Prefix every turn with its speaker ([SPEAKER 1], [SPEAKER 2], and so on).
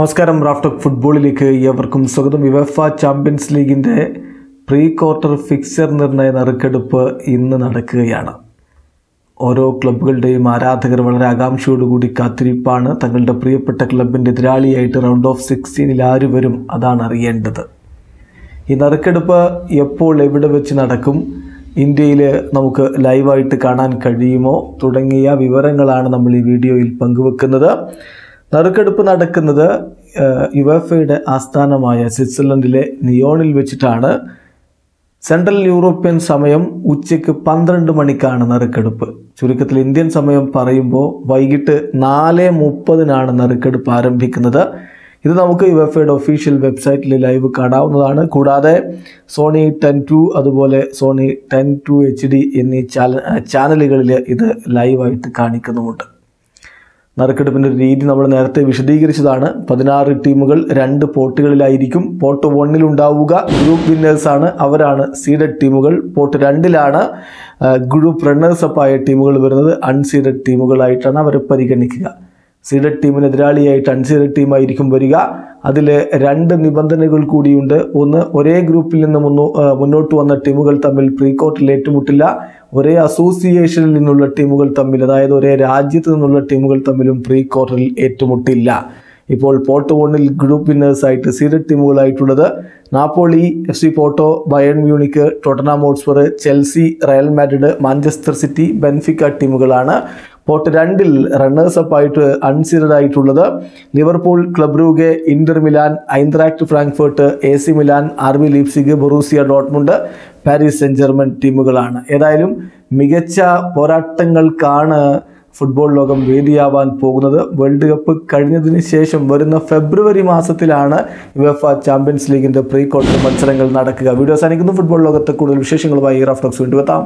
[SPEAKER 1] നമസ്കാരം റാഫ്റ്റോക്ക് ഫുട്ബോളിലേക്ക് ഏവർക്കും സ്വാഗതം. യുവഫ ചാമ്പ്യൻസ് ലീഗിന്റെ പ്രീ ക്വാർട്ടർ ഫിക്സർ നിർണയ നറുക്കെടുപ്പ് ഇന്ന് നടക്കുകയാണ്. ഓരോ ക്ലബ്ബുകളുടെയും ആരാധകർ വളരെ ആകാംക്ഷയോടുകൂടി കാത്തിരിപ്പാണ്. തങ്ങളുടെ പ്രിയപ്പെട്ട ക്ലബിന്റെ എതിരാളിയായിട്ട് റൗണ്ട് ഓഫ് സിക്സ്റ്റീനിൽ ആര് വരും അതാണ് അറിയേണ്ടത്. ഈ നറുക്കെടുപ്പ് എപ്പോൾ എവിടെ വെച്ച് നടക്കും? ഇന്ത്യയിൽ നമുക്ക് ലൈവായിട്ട് കാണാൻ കഴിയുമോ? തുടങ്ങിയ വിവരങ്ങളാണ് നമ്മൾ ഈ വീഡിയോയിൽ പങ്കുവെക്കുന്നത്. നറുക്കെടുപ്പ് നടക്കുന്നത് യുവഫയുടെ ആസ്ഥാനമായ സ്വിറ്റ്സർലൻഡിലെ നിയോണിൽ വെച്ചിട്ടാണ്. സെൻട്രൽ യൂറോപ്യൻ സമയം ഉച്ചയ്ക്ക് പന്ത്രണ്ട് മണിക്കാണ് നറുക്കെടുപ്പ്. ചുരുക്കത്തിൽ ഇന്ത്യൻ സമയം പറയുമ്പോൾ വൈകിട്ട് നാല് മുപ്പതിനാണ് നറുക്കെടുപ്പ് ആരംഭിക്കുന്നത്. ഇത് നമുക്ക് യുഎഫയുടെ ഒഫീഷ്യൽ വെബ്സൈറ്റിൽ ലൈവ് കാണാവുന്നതാണ്. കൂടാതെ സോണി ടെൻ ടു അതുപോലെ Sony Ten two H D എന്നീ ചാന ചാനലുകളിൽ ഇത് ലൈവായിട്ട് കാണിക്കുന്നുമുണ്ട്. നറുക്കെടുപ്പിന്റെ ഒരു രീതി നമ്മൾ നേരത്തെ വിശദീകരിച്ചതാണ്. പതിനാറ് ടീമുകൾ രണ്ട് പോട്ടുകളിലായിരിക്കും പോട്ട് വണ്ണിൽ ഉണ്ടാവുക ഗ്രൂപ്പ് വിന്നേഴ്സാണ് അവരാണ് സീഡഡ് ടീമുകൾ. പോട്ട് രണ്ടിലാണ് ഗ്രൂപ്പ് റണ്ണേഴ്സപ്പായ ടീമുകൾ വരുന്നത്. അൺസീഡഡ് ടീമുകളായിട്ടാണ് അവരെ പരിഗണിക്കുക. സീഡഡ് ടീമിന് എതിരാളിയായിട്ട് അൺസീഡഡ് ടീമായിരിക്കും വരിക. അതിൽ രണ്ട് നിബന്ധനകൾ കൂടിയുണ്ട്. ഒന്ന് ഒരേ ഗ്രൂപ്പിൽ നിന്ന് മുന്നോട്ട് വന്ന ടീമുകൾ തമ്മിൽ പ്രീ കോർട്ടിൽ ഏറ്റുമുട്ടില്ല. ഒരേ അസോസിയേഷനിൽ നിന്നുള്ള ടീമുകൾ തമ്മിൽ അതായത് ഒരേ രാജ്യത്ത് നിന്നുള്ള ടീമുകൾ തമ്മിലും പ്രീ ക്വാർട്ടറിൽ ഏറ്റുമുട്ടില്ല. ഇപ്പോൾ പോർട്ട് വണ്ണിൽ ഗ്രൂപ്പ് വിന്നേഴ്സായിട്ട് seeded ടീമുകളായിട്ടുള്ളത് Napoli F C Porto Bayern Munich Tottenham Chelsea Real Madrid Manchester City Benfica ടീമുകളാണ്. പോർട്ട് രണ്ടിൽ ആയിട്ട് അൺസീഡഡ് ആയിട്ടുള്ളത് Liverpool club Brugge Inter Milan Eintracht Frankfurt A C Milan R B Leipzig Borussia Dortmund Paris Saint Germain ടീമുകളാണ്. ഏതായാലും മികച്ച പോരാട്ടങ്ങൾക്കാണ് football ലോകം വേദിയാവാൻ പോകുന്നത്. World cup കഴിഞ്ഞതിന് ശേഷം വരുന്ന ഫെബ്രുവരി മാസത്തിലാണ് യുഎഫ ചാമ്പ്യൻസ് ലീഗിന്റെ പ്രീ ക്വാർട്ടർ മത്സരങ്ങൾ നടക്കുക. വീഡിയോ സാധിക്കുന്നു ഫുട്ബോൾ ലോകത്തെ കൂടുതൽ വിശേഷങ്ങളുമായി റഫ്ലക്സ് വീണ്ടും എത്താം.